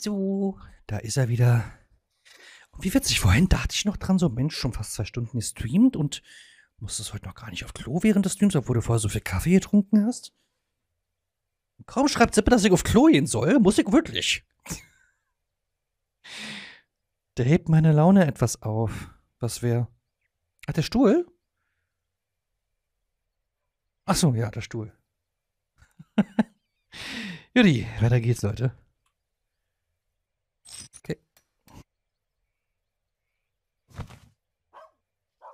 So, da ist er wieder. Und wie witzig, vorhin dachte ich noch dran, so Mensch, schon fast zwei Stunden gestreamt und musstest heute noch gar nicht auf Klo während des Streams, obwohl du vorher so viel Kaffee getrunken hast. Kaum schreibt Sippe, dass ich auf Klo gehen soll, muss ich wirklich. Der hebt meine Laune etwas auf. Was wäre? Ach, der Stuhl? Ach so, ja, der Stuhl. Judy, weiter geht's, Leute. Okay.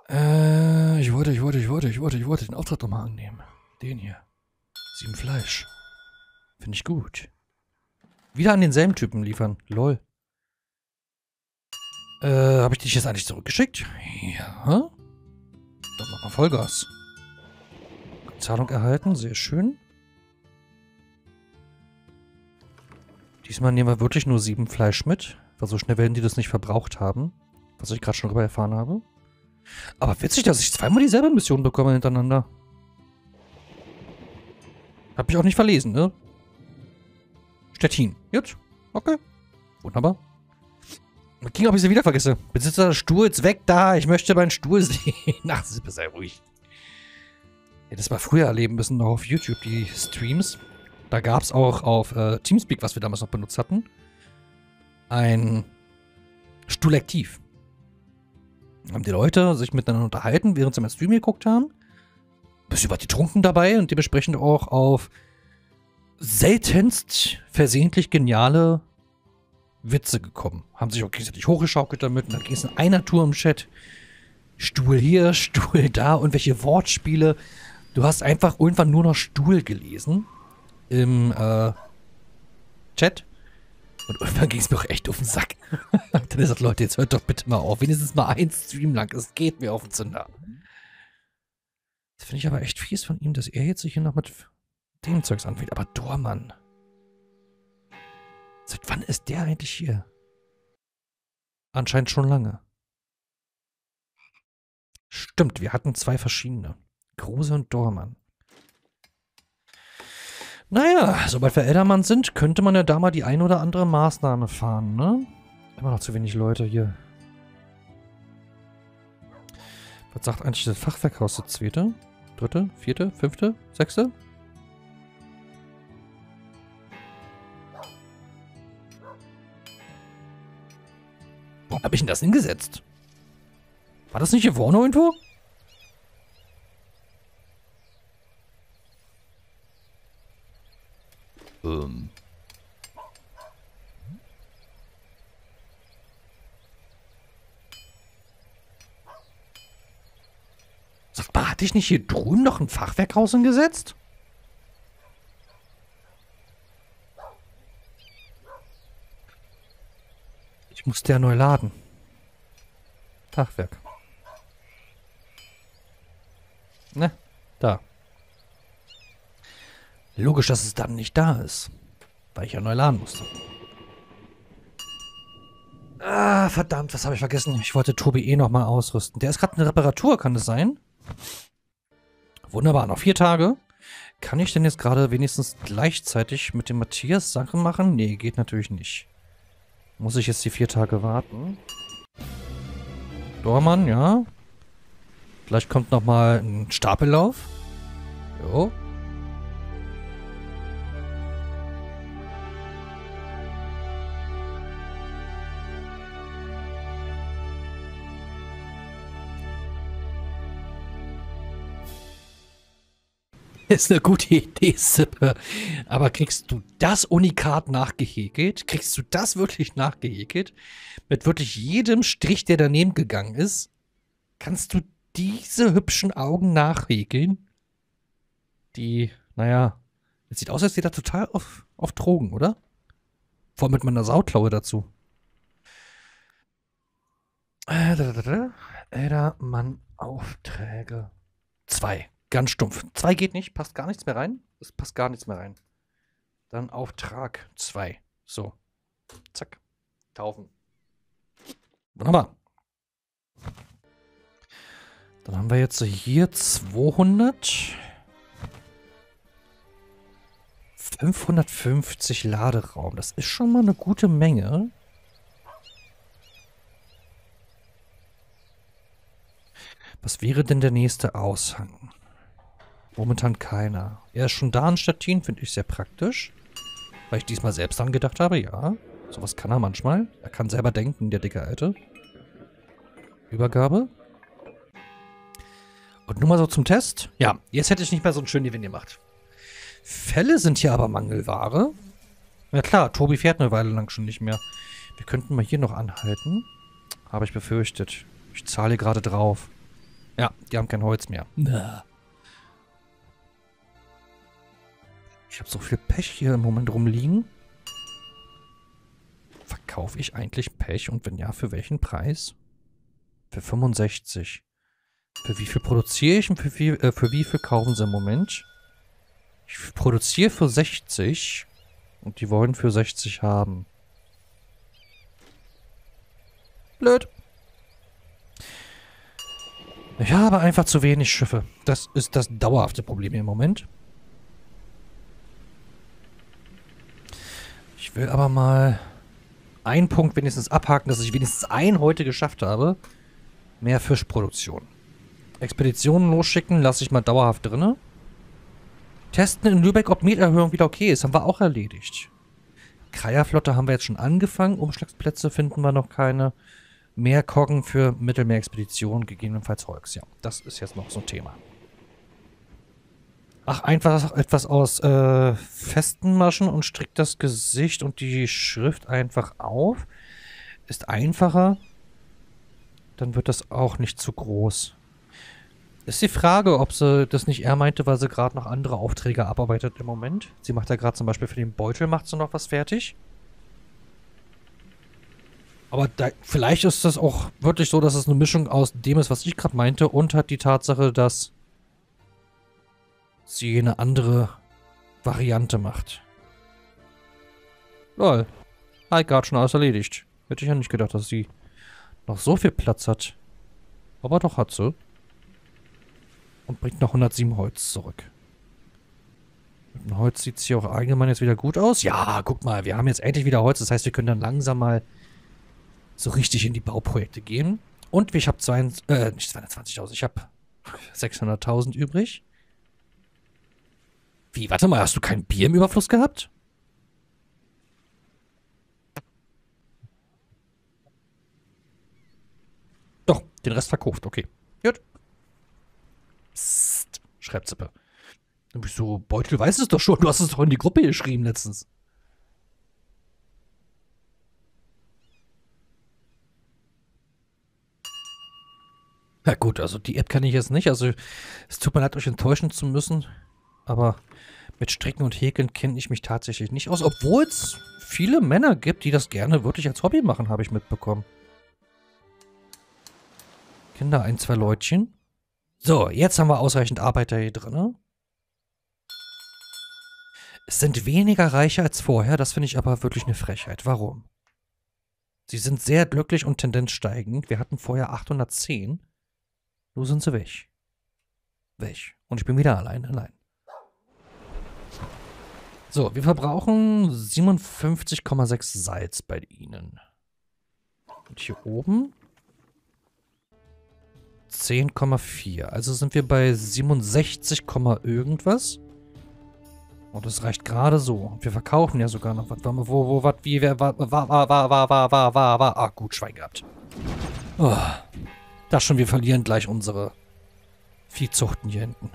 Äh, ich wollte, ich wollte, ich wollte, ich wollte, ich wollte den Auftrag nochmal annehmen. Den hier. Sieben Fleisch. Finde ich gut. Wieder an denselben Typen liefern. Lol. Äh, habe ich dich jetzt eigentlich zurückgeschickt? Ja. Dann mach mal Vollgas. Zahlung erhalten, sehr schön. Diesmal nehmen wir wirklich nur sieben Fleisch mit, weil so schnell werden die das nicht verbraucht haben. Was ich gerade schon darüber erfahren habe. Aber witzig, dass ich zweimal dieselbe Mission bekomme hintereinander. Hab ich auch nicht verlesen, ne? Stettin. Gut. Okay. Wunderbar. Ging, ob ich sie wieder vergesse. Besitzer der Stuhl ist weg da. Ich möchte meinen Stuhl sehen. Ach, sei ruhig. Ja, das war früher erleben müssen, noch auf YouTube, die Streams. Da gab es auch auf äh, Teamspeak, was wir damals noch benutzt hatten, ein Stuhlektiv. Haben die Leute sich miteinander unterhalten, während sie meinen Stream geguckt haben. Bisschen was getrunken dabei und dementsprechend auch auf seltenst versehentlich geniale Witze gekommen. Haben sich auch gegenseitig hochgeschaukelt damit und dann ging es in einer Tour im Chat. Stuhl hier, Stuhl da und welche Wortspiele. Du hast einfach irgendwann nur noch Stuhl gelesen im äh, Chat. Und irgendwann ging es mir auch echt auf den Sack. dann ist gesagt, Leute, jetzt hört doch bitte mal auf. Wenigstens mal ein Stream lang. Es geht mir auf den Zünder. Das finde ich aber echt fies von ihm, dass er jetzt sich hier noch mit dem Zeugs anfängt. Aber Dormann. Seit wann ist der eigentlich hier? Anscheinend schon lange. Stimmt, wir hatten zwei verschiedene. Kruse und Dormann. Naja, sobald wir Eldermann sind, könnte man ja da mal die ein oder andere Maßnahme fahren, ne? Immer noch zu wenig Leute hier. Was sagt eigentlich das Fachwerkhaus? Das zweite? Dritte? Vierte? Fünfte? Sechste? Warum habe ich denn das hingesetzt? War das nicht hier vorne irgendwo? Ähm. Sag mal, hatte ich nicht hier drüben noch ein Fachwerkhaus hingesetzt? Ich musste ja neu laden. Fachwerk. Ne, da. Logisch, dass es dann nicht da ist. Weil ich ja neu laden musste. Ah, verdammt, was habe ich vergessen? Ich wollte Tobi eh nochmal ausrüsten. Der ist gerade eine Reparatur, kann das sein? Wunderbar, noch vier Tage. Kann ich denn jetzt gerade wenigstens gleichzeitig mit dem Matthias Sachen machen? Nee, geht natürlich nicht. Muss ich jetzt die vier Tage warten? Dormann, ja. Vielleicht kommt nochmal ein Stapellauf. Jo. ist eine gute Idee, Sippe. Aber kriegst du das Unikat nachgehäkelt? Kriegst du das wirklich nachgehäkelt? Mit wirklich jedem Strich, der daneben gegangen ist? Kannst du diese hübschen Augen nachhäkeln? Die, naja, es sieht aus, als wäre da total auf, auf Drogen, oder? Vor allem mit meiner Sauklaue dazu. Äh, da, da, da. Eldermann Aufträge. Zwei. Ganz stumpf. Zwei geht nicht, passt gar nichts mehr rein. Es passt gar nichts mehr rein. Dann Auftrag zwei. So. Zack. Taufen. Wunderbar. Dann haben wir jetzt hier 200. 550 Laderaum. Das ist schon mal eine gute Menge. Was wäre denn der nächste Aushang? Momentan keiner. Er ist schon da in Stettin, finde ich sehr praktisch. Weil ich diesmal selbst dran gedacht habe, ja. Sowas kann er manchmal. Er kann selber denken, der dicke Alte. Übergabe. Und nur mal so zum Test. Ja, jetzt hätte ich nicht mehr so einen schönen Gewinn gemacht. Fälle sind hier aber Mangelware. Ja klar, Tobi fährt eine Weile lang schon nicht mehr. Wir könnten mal hier noch anhalten. Habe ich befürchtet. Ich zahle gerade drauf. Ja, die haben kein Holz mehr. Ich habe so viel Pech hier im Moment rumliegen. Verkaufe ich eigentlich Pech? Und wenn ja, für welchen Preis? Für 65. Für wie viel produziere ich und für wie, äh, für wie viel kaufen sie im Moment? Ich produziere für 60 und die wollen für 60 haben. Blöd. Ich habe einfach zu wenig Schiffe. Das ist das dauerhafte Problem im Moment. Ich will aber mal einen Punkt wenigstens abhaken, dass ich wenigstens ein heute geschafft habe. Mehr Fischproduktion. Expeditionen losschicken lasse ich mal dauerhaft drinne. Testen in Lübeck, ob Mieterhöhung wieder okay ist, haben wir auch erledigt. Kreierflotte haben wir jetzt schon angefangen. Umschlagsplätze finden wir noch keine. Mehr Koggen für Mittelmeerexpeditionen, gegebenenfalls Holz. Ja, das ist jetzt noch so ein Thema. Ach, einfach etwas aus äh, festen Maschen und strickt das Gesicht und die Schrift einfach auf. Ist einfacher. Dann wird das auch nicht zu groß. Ist die Frage, ob sie das nicht eher meinte, weil sie gerade noch andere Aufträge abarbeitet im Moment. Sie macht ja gerade zum Beispiel für den Beutel, macht sie noch was fertig. Aber da, vielleicht ist das auch wirklich so, dass es eine Mischung aus dem ist, was ich gerade meinte, und hat die Tatsache, dass sie eine andere Variante macht. Lol. Hi, gerade schon alles erledigt. Hätte ich ja nicht gedacht, dass sie noch so viel Platz hat. Aber doch hat sie. Und bringt noch 107 Holz zurück. Mit dem Holz sieht es hier auch allgemein jetzt wieder gut aus. Ja, guck mal, wir haben jetzt endlich wieder Holz. Das heißt, wir können dann langsam mal so richtig in die Bauprojekte gehen. Und ich habe äh, nicht 220.000, ich habe 600.000 übrig. Wie, warte mal, hast du kein Bier im Überfluss gehabt? Doch, den Rest verkauft, okay. Gut. Psst, Schreibzippe. Du bist so, Beutel weiß es doch schon, du hast es doch in die Gruppe geschrieben letztens. Na gut, also die App kann ich jetzt nicht. Also es tut mir leid, euch enttäuschen zu müssen. Aber mit Stricken und Häkeln kenne ich mich tatsächlich nicht aus. Obwohl es viele Männer gibt, die das gerne wirklich als Hobby machen, habe ich mitbekommen. Kinder, ein, zwei Leutchen. So, jetzt haben wir ausreichend Arbeiter hier drin. Es sind weniger reicher als vorher. Das finde ich aber wirklich eine Frechheit. Warum? Sie sind sehr glücklich und Tendenz steigend. Wir hatten vorher 810. Nur sind sie weg. Weg. Und ich bin wieder allein, allein. So, wir verbrauchen 57,6 Salz bei ihnen. Und hier oben 10,4. Also sind wir bei 67, irgendwas. Und das reicht gerade so. Wir verkaufen ja sogar noch was. Wo, wo, was, wie, wer, war, war, war, war, war, war, war, war, war. Ah, gut, Schwein gehabt. Oh. Das schon, wir verlieren gleich unsere Viehzuchten hier hinten.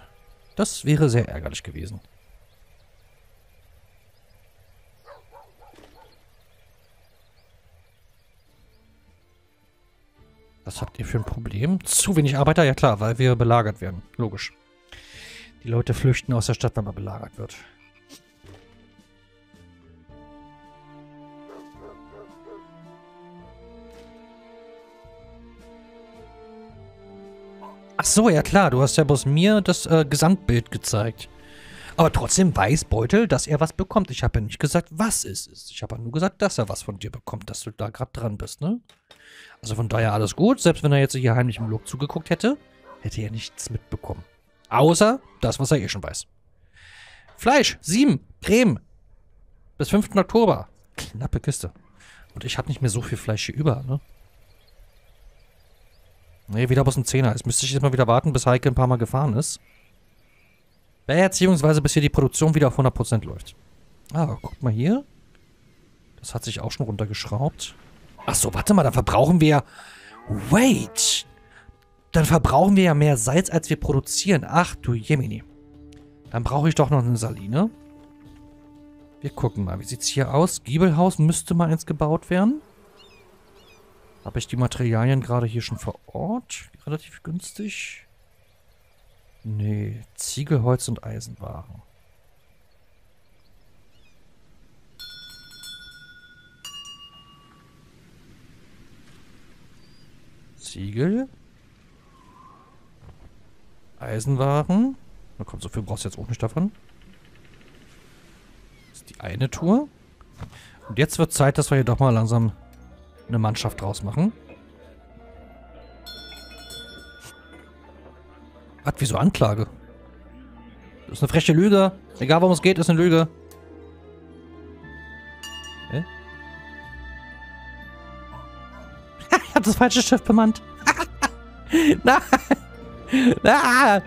Das wäre sehr ärgerlich gewesen. Was habt ihr für ein Problem? Zu wenig Arbeiter? Ja klar, weil wir belagert werden. Logisch. Die Leute flüchten aus der Stadt, wenn man belagert wird. Ach so, ja klar, du hast ja bloß mir das äh, Gesamtbild gezeigt. Aber trotzdem weiß Beutel, dass er was bekommt. Ich habe ja nicht gesagt, was es ist. Ich habe nur gesagt, dass er was von dir bekommt, dass du da gerade dran bist, ne? Also von daher alles gut. Selbst wenn er jetzt hier heimlich im Look zugeguckt hätte, hätte er nichts mitbekommen. Außer das, was er eh schon weiß. Fleisch, sieben, Creme, Bis 5. Oktober. Knappe Kiste. Und ich habe nicht mehr so viel Fleisch hier über, ne? Nee, wieder aus dem Zehner. Jetzt müsste ich jetzt mal wieder warten, bis Heike ein paar Mal gefahren ist. Beziehungsweise bis hier die Produktion wieder auf 100% läuft. Ah, guck mal hier. Das hat sich auch schon runtergeschraubt. Ach so, warte mal, dann verbrauchen wir... Wait! Dann verbrauchen wir ja mehr Salz, als wir produzieren. Ach du Jemini. Dann brauche ich doch noch eine Saline. Wir gucken mal, wie sieht es hier aus? Giebelhaus müsste mal eins gebaut werden. Habe ich die Materialien gerade hier schon vor Ort? Relativ günstig. Nee, Ziegelholz und Eisenwaren. Ziegel. Eisenwaren. Na komm, so viel brauchst du jetzt auch nicht davon. Das ist die eine Tour. Und jetzt wird Zeit, dass wir hier doch mal langsam eine Mannschaft draus machen. Was, wieso Anklage? Das ist eine freche Lüge. Egal, worum es geht, ist eine Lüge. Hä? ich hab das falsche Schiff bemannt. Nein! Ah!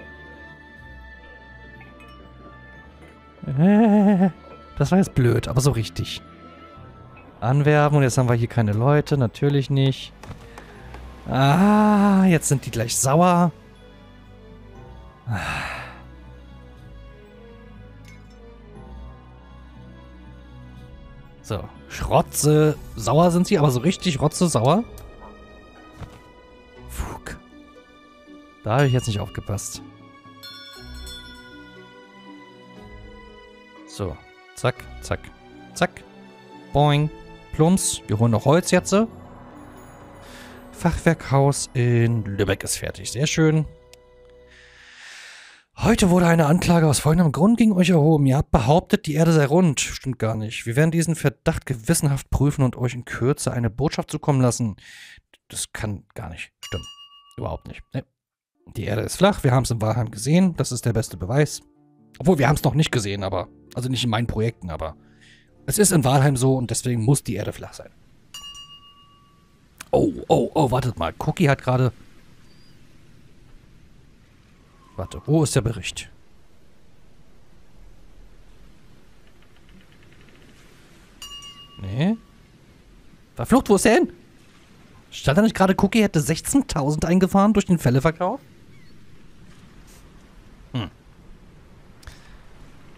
Das war jetzt blöd, aber so richtig. Anwerben und jetzt haben wir hier keine Leute, natürlich nicht. Ah, jetzt sind die gleich sauer. So, Schrotze, sauer sind sie, aber so richtig Rotze sauer. Fug. Da habe ich jetzt nicht aufgepasst. So, zack, zack, zack. Boing. Plums. Wir holen noch Holz jetzt. Fachwerkhaus in Lübeck ist fertig. Sehr schön. Heute wurde eine Anklage aus folgendem Grund gegen euch erhoben. Ihr habt behauptet, die Erde sei rund. Stimmt gar nicht. Wir werden diesen Verdacht gewissenhaft prüfen und euch in Kürze eine Botschaft zukommen lassen. Das kann gar nicht stimmen. Überhaupt nicht. Nee. Die Erde ist flach. Wir haben es in Walheim gesehen. Das ist der beste Beweis. Obwohl, wir haben es noch nicht gesehen, aber... Also nicht in meinen Projekten, aber... Es ist in Walheim so und deswegen muss die Erde flach sein. Oh, oh, oh, wartet mal. Cookie hat gerade... Warte, wo ist der Bericht? Nee. Verflucht, wo ist er hin? Stand da nicht gerade, Cookie hätte 16.000 eingefahren durch den Fälleverkauf? Hm.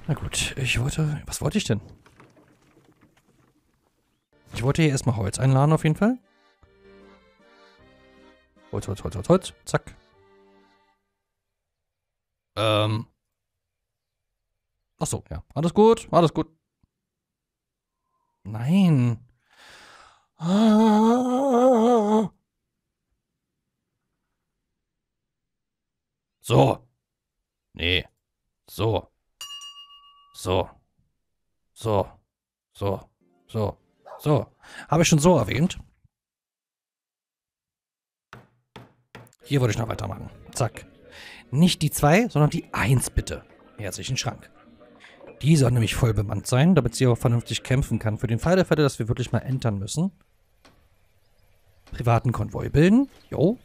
Na gut, ich wollte... Was wollte ich denn? Ich wollte hier erstmal Holz einladen auf jeden Fall. Holz, Holz, Holz, Holz, Holz. Zack. Ähm. Ach so, ja. Alles gut, alles gut. Nein. So. Nee. So. So. So. So. So. So, habe ich schon so erwähnt. Hier würde ich noch weitermachen. Zack. Nicht die 2, sondern die 1 bitte. Herzlichen Schrank. Die soll nämlich voll bemannt sein, damit sie auch vernünftig kämpfen kann. Für den Fall der Fälle, dass wir wirklich mal entern müssen. Privaten Konvoi bilden. Jo.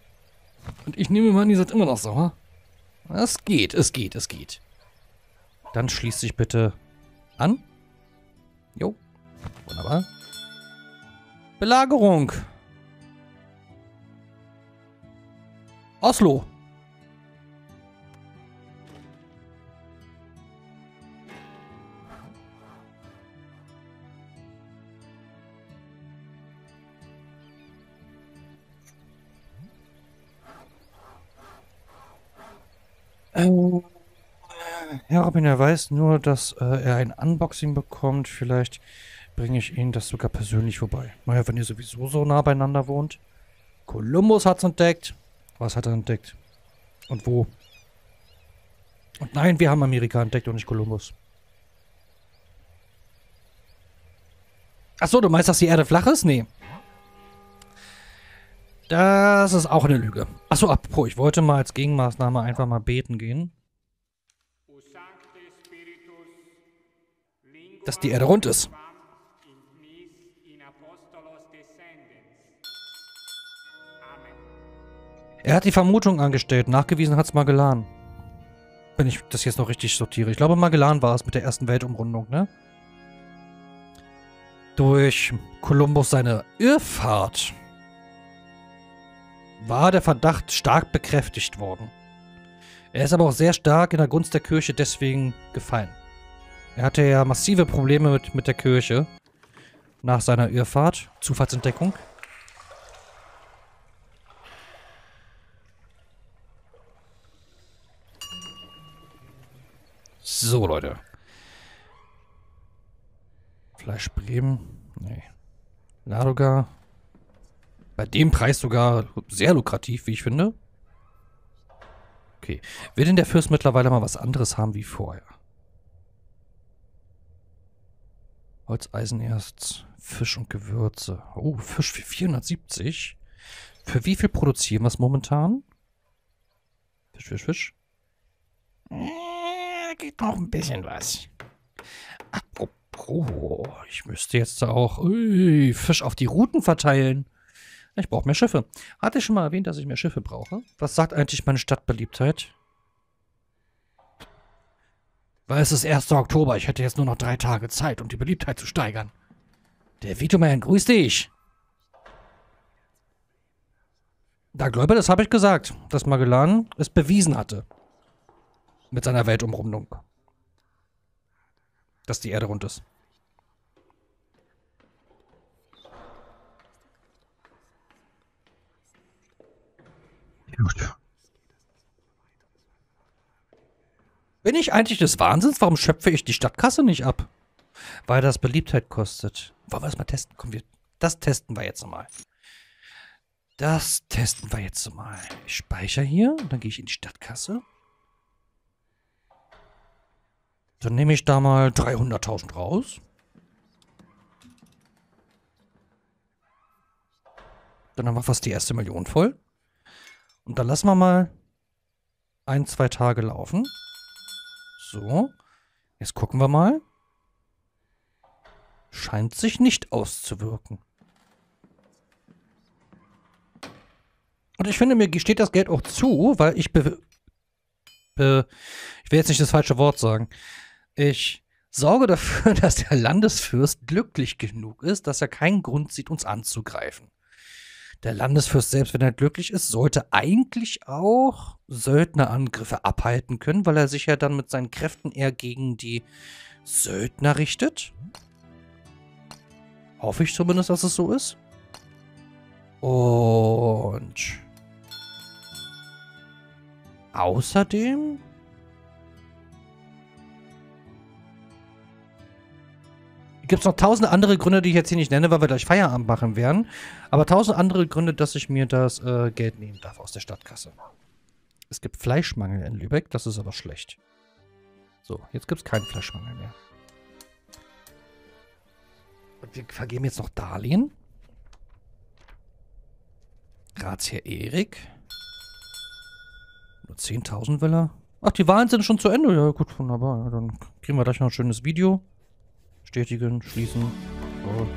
Und ich nehme mal an, die sind immer noch sauer. Es geht, es geht, es geht. Dann schließt sich bitte an. Jo. Wunderbar. Belagerung. Oslo. Ähm, Herr Robin, er weiß nur, dass äh, er ein Unboxing bekommt. Vielleicht bringe ich Ihnen das sogar persönlich vorbei. Naja, wenn ihr sowieso so nah beieinander wohnt. Kolumbus hat's entdeckt. Was hat er entdeckt? Und wo? Und nein, wir haben Amerika entdeckt und nicht Kolumbus. Achso, du meinst, dass die Erde flach ist? Nee. Das ist auch eine Lüge. Achso, apropos, ich wollte mal als Gegenmaßnahme einfach mal beten gehen. Dass die Erde rund ist. Er hat die Vermutung angestellt. Nachgewiesen hat es Magellan. Wenn ich das jetzt noch richtig sortiere. Ich glaube, Magellan war es mit der ersten Weltumrundung, ne? Durch Kolumbus seine Irrfahrt war der Verdacht stark bekräftigt worden. Er ist aber auch sehr stark in der Gunst der Kirche deswegen gefallen. Er hatte ja massive Probleme mit, mit der Kirche nach seiner Irrfahrt, Zufallsentdeckung. So, Leute. Fleisch Bremen. Nee. Ladoga. Bei dem Preis sogar sehr lukrativ, wie ich finde. Okay. Will denn der Fürst mittlerweile mal was anderes haben wie vorher? Holz, Eisenerz, Fisch und Gewürze. Oh, Fisch für 470. Für wie viel produzieren wir es momentan? Fisch, Fisch, Fisch. Äh, geht noch ein bisschen was. Apropos, ich müsste jetzt auch ui, Fisch auf die Routen verteilen. Ich brauche mehr Schiffe. Hatte ich schon mal erwähnt, dass ich mehr Schiffe brauche? Was sagt eigentlich meine Stadtbeliebtheit? Weil es ist 1. Oktober. Ich hätte jetzt nur noch drei Tage Zeit, um die Beliebtheit zu steigern. Der Vitoman, grüß dich. Da Gläuber, das habe ich gesagt, dass Magellan es bewiesen hatte. Mit seiner Weltumrundung. Dass die Erde rund ist. Gut. Bin ich eigentlich des Wahnsinns? Warum schöpfe ich die Stadtkasse nicht ab? Weil das Beliebtheit kostet. Wollen wir das mal testen? Komm, wir, das testen wir jetzt mal. Das testen wir jetzt mal. Ich speichere hier und dann gehe ich in die Stadtkasse. Dann nehme ich da mal 300.000 raus. Dann haben wir fast die erste Million voll. Und dann lassen wir mal ein, zwei Tage laufen. So. Jetzt gucken wir mal. Scheint sich nicht auszuwirken. Und ich finde, mir steht das Geld auch zu, weil ich be, be ich will jetzt nicht das falsche Wort sagen. Ich sorge dafür, dass der Landesfürst glücklich genug ist, dass er keinen Grund sieht, uns anzugreifen. Der Landesfürst, selbst wenn er glücklich ist, sollte eigentlich auch Söldnerangriffe abhalten können, weil er sich ja dann mit seinen Kräften eher gegen die Söldner richtet. Hoffe ich zumindest, dass es so ist. Und außerdem gibt es noch tausend andere Gründe, die ich jetzt hier nicht nenne, weil wir gleich Feierabend machen werden. Aber tausend andere Gründe, dass ich mir das äh, Geld nehmen darf aus der Stadtkasse. Es gibt Fleischmangel in Lübeck, das ist aber schlecht. So, jetzt gibt es keinen Fleischmangel mehr. Und wir vergeben jetzt noch Darlehen. Ratsherr Erik. Nur 10.000 will er. Ach, die Wahlen sind schon zu Ende. Ja, gut, wunderbar. Dann kriegen wir gleich noch ein schönes Video. Bestätigen, schließen. So.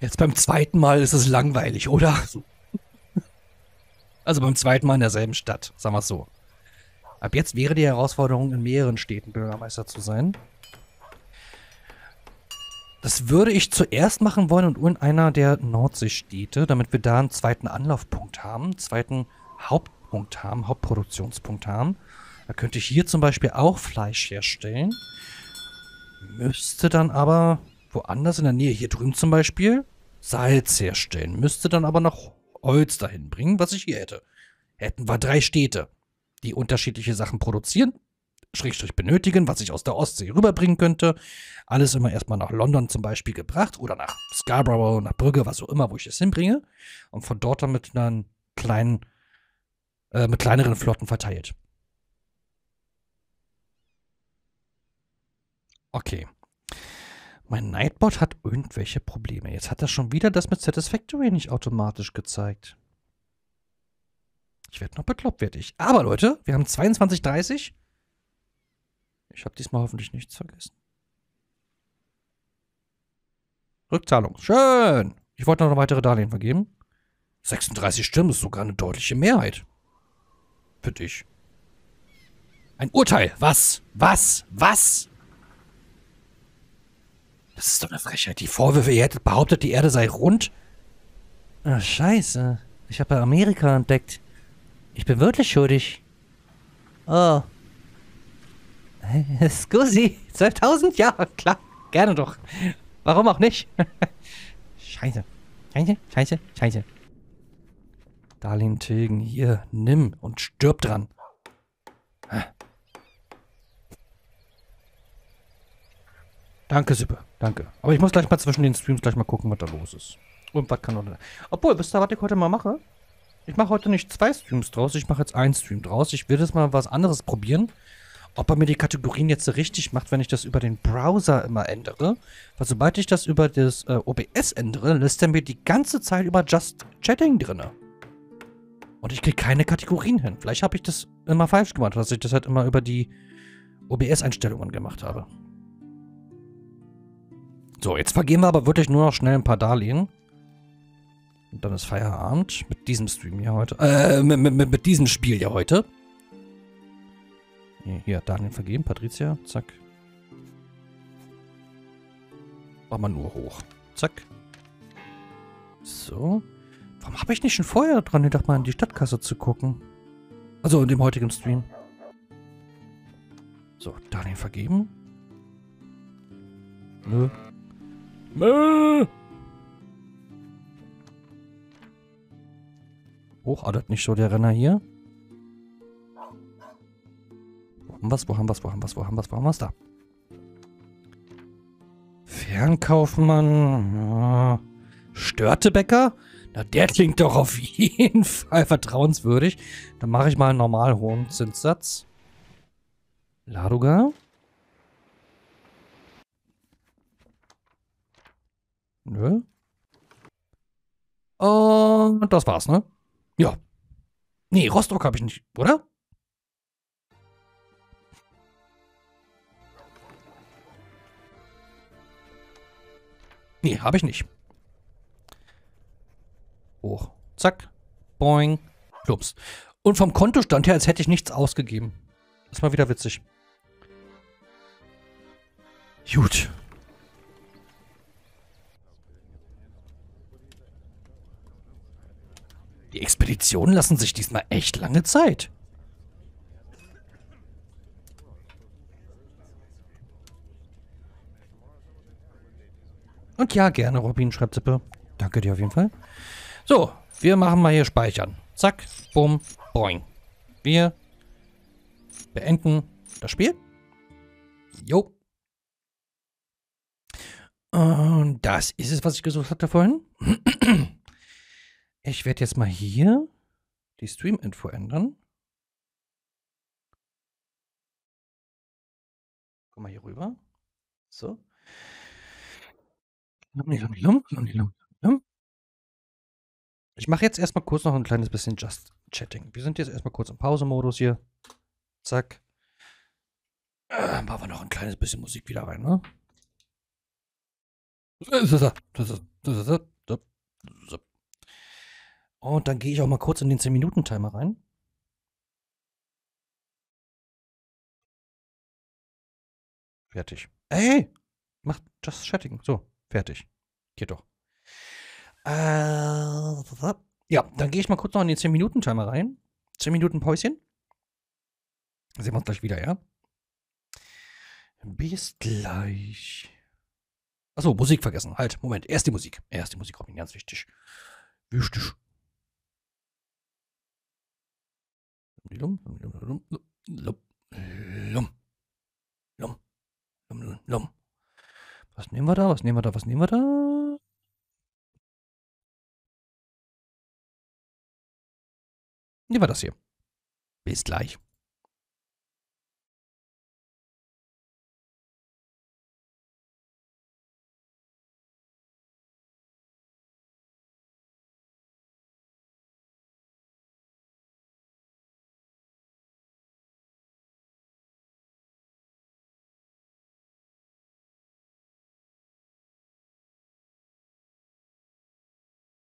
Jetzt beim zweiten Mal ist es langweilig, oder? Also beim zweiten Mal in derselben Stadt, sagen wir es so. Ab jetzt wäre die Herausforderung, in mehreren Städten Bürgermeister zu sein. Das würde ich zuerst machen wollen und in einer der Nordseestädte, damit wir da einen zweiten Anlaufpunkt haben, einen zweiten Hauptpunkt haben, Hauptproduktionspunkt haben. Da könnte ich hier zum Beispiel auch Fleisch herstellen. Müsste dann aber woanders in der Nähe, hier drüben zum Beispiel, Salz herstellen. Müsste dann aber noch Holz dahin bringen, was ich hier hätte. Hätten wir drei Städte, die unterschiedliche Sachen produzieren, Schrägstrich benötigen, was ich aus der Ostsee rüberbringen könnte. Alles immer erstmal nach London zum Beispiel gebracht oder nach Scarborough, nach Brügge, was auch immer, wo ich es hinbringe. Und von dort dann mit einer kleinen, äh, mit kleineren Flotten verteilt. Okay. Mein Nightbot hat irgendwelche Probleme. Jetzt hat er schon wieder das mit Satisfactory nicht automatisch gezeigt. Ich werde noch bekloppt, werde ich. Aber Leute, wir haben 22.30 Ich habe diesmal hoffentlich nichts vergessen. Rückzahlung. Schön. Ich wollte noch weitere Darlehen vergeben. 36 Stimmen ist sogar eine deutliche Mehrheit. Für dich. Ein Urteil. Was? Was? Was? Das ist doch eine Frechheit. Die Vorwürfe, ihr hättet behauptet, die Erde sei rund. Ach, scheiße. Ich habe Amerika entdeckt. Ich bin wirklich schuldig. Oh. Scusi. 12.000? Ja, klar. Gerne doch. Warum auch nicht? scheiße. Scheiße, scheiße, scheiße. Darlehen tilgen. Hier, nimm und stirb dran. Danke, Sippe. Danke. Aber ich muss gleich mal zwischen den Streams gleich mal gucken, was da los ist. Und was kann noch. Obwohl, wisst ihr, was ich heute mal mache? Ich mache heute nicht zwei Streams draus, ich mache jetzt einen Stream draus. Ich will jetzt mal was anderes probieren. Ob er mir die Kategorien jetzt richtig macht, wenn ich das über den Browser immer ändere. Weil sobald ich das über das äh, OBS ändere, lässt er mir die ganze Zeit über Just Chatting drinne. Und ich kriege keine Kategorien hin. Vielleicht habe ich das immer falsch gemacht, dass ich das halt immer über die OBS-Einstellungen gemacht habe. So, jetzt vergeben wir aber wirklich nur noch schnell ein paar Darlehen. Und dann ist Feierabend mit diesem Stream hier heute. Äh, mit, mit, mit diesem Spiel hier heute. Hier, hier, Darlehen vergeben, Patricia, zack. Machen wir nur hoch. Zack. So. Warum habe ich nicht schon vorher dran gedacht, mal in die Stadtkasse zu gucken? Also in dem heutigen Stream. So, Darlehen vergeben. Nö. Mäh. Hochadert nicht so der Renner hier. Wo haben wir's, wo haben wir's, wo haben wir's, wo haben wir's, wo haben wir's da? Fernkaufmann. Ja. Störtebäcker? Na, der klingt doch auf jeden Fall vertrauenswürdig. Dann mache ich mal einen normal hohen Zinssatz. Laduga. Nö. Und das war's, ne? Ja. Nee, Rostock habe ich nicht, oder? Nee, habe ich nicht. Hoch. Zack. Boing. Plups. Und vom Kontostand her, als hätte ich nichts ausgegeben. Das ist mal wieder witzig. Gut. Die Expeditionen lassen sich diesmal echt lange Zeit. Und ja, gerne, Robin, schreibt Sippe. Danke dir auf jeden Fall. So, wir machen mal hier Speichern. Zack, bumm, boing. Wir beenden das Spiel. Jo. Und das ist es, was ich gesucht hatte vorhin. Ich werde jetzt mal hier die Stream-Info ändern. Guck mal hier rüber. So. Ich mache jetzt erstmal kurz noch ein kleines bisschen Just Chatting. Wir sind jetzt erstmal kurz im Pause-Modus hier. Zack. Äh, machen wir noch ein kleines bisschen Musik wieder rein, ne? Und dann gehe ich auch mal kurz in den 10-Minuten-Timer rein. Fertig. Ey! Macht Just Chatting. So, fertig. Geht doch. Äh, ja, dann gehe ich mal kurz noch in den 10-Minuten-Timer rein. 10 Minuten Päuschen. Sehen wir uns gleich wieder, ja? Bis gleich. Achso, Musik vergessen. Halt, Moment. Erst die Musik. Erst die Musik, Robin, ganz wichtig. Wichtig. Was nehmen wir da? Was nehmen wir da? Was nehmen wir da? Nehmen wir das hier. Bis gleich.